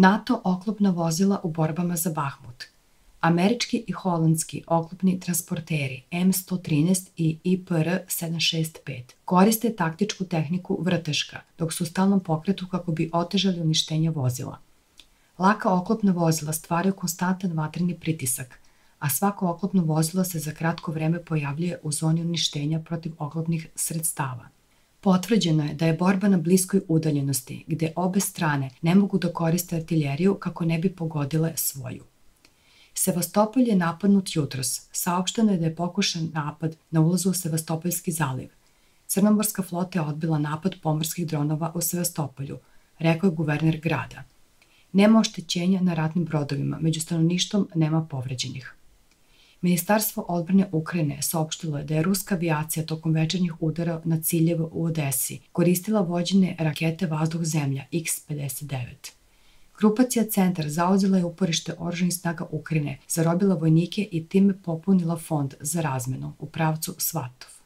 NATO oklopna vozila u borbama za Bahmut. Američki i holandski oklopni transporteri M113 i IPR-765 koriste taktičku tehniku vrteška, dok su u stalnom pokretu kako bi otežali uništenje vozila. Laka oklopna vozila stvaraju konstantan vatreni pritisak, a svako oklopno vozilo se za kratko vreme pojavljuje u zoni uništenja protiv oklopnih sredstava. Potvrđeno je da je borba na bliskoj udaljenosti, gde obe strane ne mogu da koriste artiljeriju kako ne bi pogodile svoju. Sevastopolj je napadnut jutros. Saopšteno je da je pokušan napad na ulazu u Sevastopoljski zaliv. Crnomorska flota je odbila napad pomorskih dronova u Sevastopolju, rekao je guverner grada. Nema oštećenja na ratnim brodovima, među stanovništvom nema povređenih. Ministarstvo odbrane Ukrajine saopštilo je da je ruska avijacija tokom večernjih udara na ciljeve u Odesi koristila vođene rakete vazduh-zemlja X-59. Grupacija Centar zauzela je uporište oruženih snaga Ukrajine, zarobila vojnike i time popunila fond za razmenu u pravcu Svatov.